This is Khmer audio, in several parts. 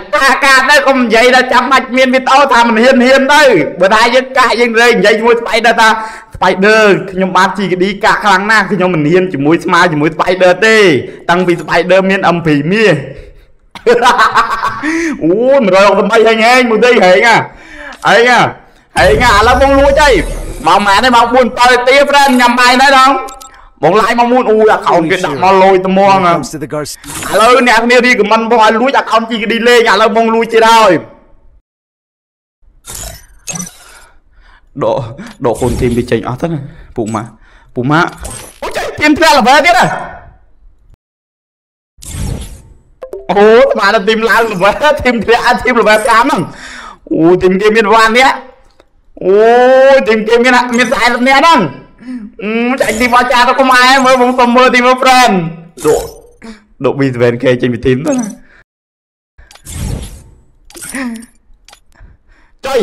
តកាកាទៅកុំនិយាយថាចាំបាច់មានវីដេអូថាមិនហ៊ានហ៊ានទៅបើថាយើងកាក់យើងរែងនិយាយជាមួយស្បៃដឺថាស្បៃដឺខ្ញុំបាន GKD កាក់ខ្លាំងណាស់ខ្ញុំមិនហ៊ានជាមួយស្មាជាមួយស្បៃដឺទេ តាំងពីស្បៃដឺមាន MP មាសអូ163ហែងហែងមួយទេហែងហ่ะហែងហ่ะហែងឥឡូវបងលួចអីមកម៉ានទេមក4 7នាទី friend ញ៉ាំបាយដែរដង បងឡាយមកមួយអូយអាខោនគេដាក់មកលុយត្មង comes to the Garcia. ឥឡូវអ្នកគ្នារីខមមិនបងឲ្យលួចអាខោន GKD លេងឥឡូវបងលួចទៀតហើយដកដកកូនធីមវាចេញអស់ទៅណាពូម៉ាពូម៉ាអូចេញទៀមធ្លាក់ level ទៀតហ៎អូស្មានតែទីមឡើង level ទីមធ្លាក់ទីម level 5ហ្នឹងអូទីមគេមានវ៉ាន់នេះអូទីមគេមានមាន40នាក់ហ្នឹងអឺ ចាញ់ទីមកចាទៅខ្មែរមើលបងសុំមើលទីមក friend ដកដក B7K ចេញពីទីមទៅណាចុយ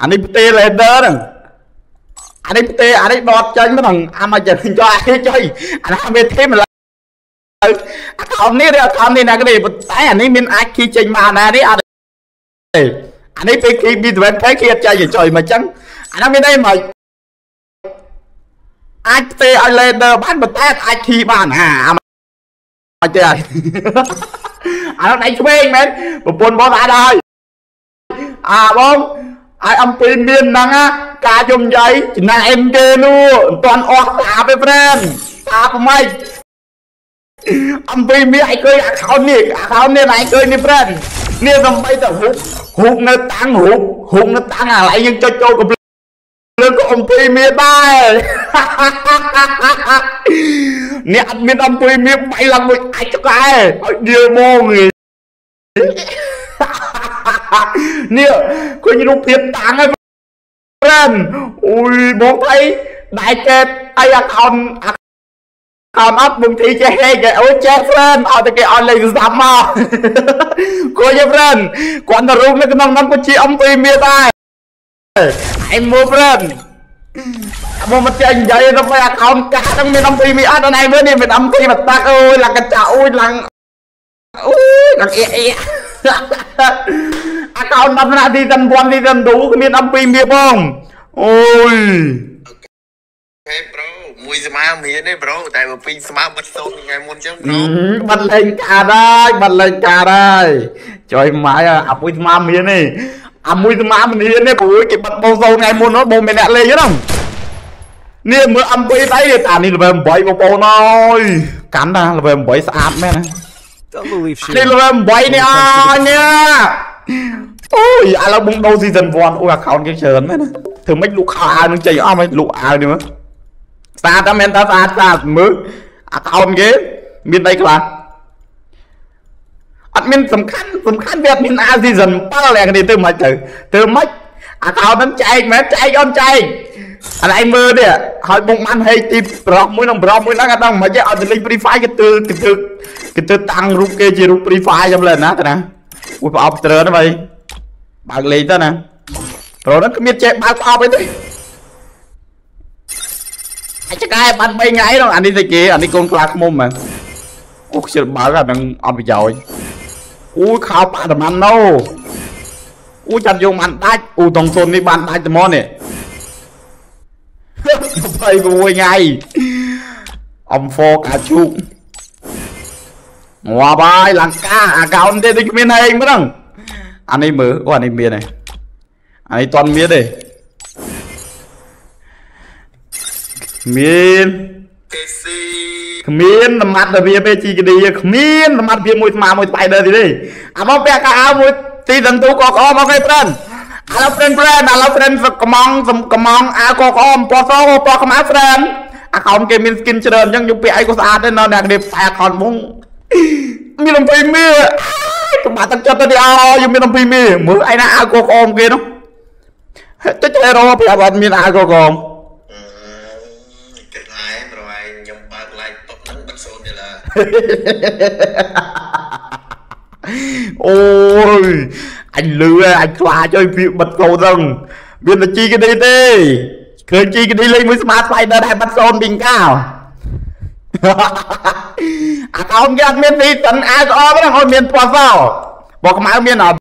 អានេះផ្ទេ leader ហ្នឹងអានេះផ្ទេអានេះដតចេញហ្នឹងអាមកចេញចុយអានេះចុយអាណាវាធីមឥឡូវអាខោនេះឬអាខោនេះណាគេប៉ុន្តែអានេះមានអាចគីចេញមកណានេះអត់ទេ អានេះពេលគី B7K គីអត់ចាយចុយមកចឹងអានោះមានអីមកអាចផ្ទេឲ្យ leader បានប៉ុន្តែអាចគីបានអាអាមកទេអានោះដៃឆ្វេងមែនប្រពន្ធបងអាចហើយអាបងឲ្យអំពីមានហ្នឹងណាការយំយាយចំណាយអេមគេនោះមិនទាន់អស់តាទេ friend តាប្រម៉េចអំពីមានឲ្យឃើញអាខោននេះអាខោននេះឯងឃើញនេះ friend នេះសំបីតែរូបរូបនៅតាំងរូបរូបនៅតាំងអាឡៃយើងចុចចូលកំភ្លើក៏អំពីមានដែរអ្នកអត់មានអំពីមានបៃឡើងមួយអាចកែឲ្យដៀលមកនេះនេះឃើញរូបភាពតាំងហើយ friend អូយបងថៃដែរកែអីអាខោន អាខោនអត់បងធីចេះហេកអូចេះ friend អត់តែគេអត់លេខស្ដាប់មកគួរយ friend គាត់ទៅរូបនៅក្នុងនោះក៏ជាអំពីមានដែរឯងមើល friend មកមកចេះនិយាយទៅអាខោនកាក់ហ្នឹងមានអំពីមានអត់អត់ឯងមើលនេះមានអំពីមកតាក់អូយឡើងកញ្ចាអូយឡើងអូយឡើងអៀអៀអាកោនដល់ថ្នាក់ទីតាន់1ទីតាន់2គ្មានអំពីមានបងអូយហេប្រូ មួយស្មើមានទេប្រូតែមកពីរស្មើបិទសូនថ្ងៃមុនចឹងប្រូបាត់លេងកាតហើយបាត់លេងកាតហើយចុយម៉ាយអាមួយស្មាមានទេអាមួយស្មាមិនហ៊ានទេព្រោះគេបាត់បងសូនថ្ងៃមុននោះបងមានអ្នកលេងហ្នឹងនេះមើលអំពីដៃតានេះ level 8បងប្អូនអើយកាន់ណា level 8ស្អាតមែនណា Don't believe នេះ shit. level 8នេះអើយនេះអូយឥឡូវបងដូរ season 1អូយ account គេច្រើនមែនណាធ្វើម៉េចលក់ខោអាវនឹងចេញអស់មិនលក់អាវនេះមើល ស្អាតតែមែនតើស្អាតស្អាតមើល account គេមានអីខ្លះអត់មានសំខាន់សំខាន់វាអត់មានអា season 7យ៉ាងនេះទៅមិនទៅទៅមិន account ហ្នឹងចែកមែនចែកអូនចែកអត់ឯងមើលទេហើយបងបានហេទីប្រុសមួយនឹងប្រុសមួយហ្នឹងអត់ដឹងមិនទេឲ្យទៅលេង Free Fire គេទើគេទើគេទើតាំងរូបគេជារូប Free Fire ចាំលើណាតាណាអូយប្រអប់ច្រើនហ្នឹងហើយបើកលេងទៅណាប្រុសហ្នឹងគ្មានចេះបើកប្រអប់អីទេ អាចកែបាន3ថ្ងៃហ្នឹងអានេះទៅគេអានេះកូនខ្លាឃ្មុំហ្មងអូខ្ជិលបើកអាហ្នឹងអត់ប្រយោជន៍អូយខោប៉ាតម៉ាន់ណូអូចាំយកបានដាច់អូតងសូននេះបានដាច់តែមកនេះ26ថ្ងៃអំហ្វកាជូកងាប់ហើយលង្កាអាកោនទេដូចគ្មានហេងមិនហ្នឹងអានេះមើលអូអានេះមានហើយអានេះតន់មានទេ មានគេស៊ីគ្មានសមត្ថភាពទេជីកឌីគ្មានសមត្ថភាពមួយស្មើមួយស្បៃដឺទេទេអាមកពាក់កៅអៅមួយទីសន្ទូកកអមកឯព្រិនឥឡូវព្រិនព្រិនឥឡូវព្រិនកំងសំកំងអាវកកអពណ៌សពណ៌ខ្មៅព្រិនអាកោនគេមាន skin ច្រើនអញ្ចឹងយកពាក់អីក៏ស្អាតដែរនៅអ្នកនេះតែអាកោនបងមានអំពីមីកំបាត់ទឹកចិត្តទៅអើយមានអំពីមីមើលឯណាអាវកកអមគេនោះទៅចេះរកប្រាប់អត់មានអាវកកអ អូយអញលឺហើយអញខ្លាចហើយវាបិទកោហ្នឹងមានតែជីកនេះទេឃើញជីកនេះលេងមួយស្មាតស្បៃដឺដែរបាត់សូនពីងកោអាកោមគេអត់មានទីសិនអាវស្អកហ្នឹងអត់មានពណ៌សបើខ្មៅមានអត់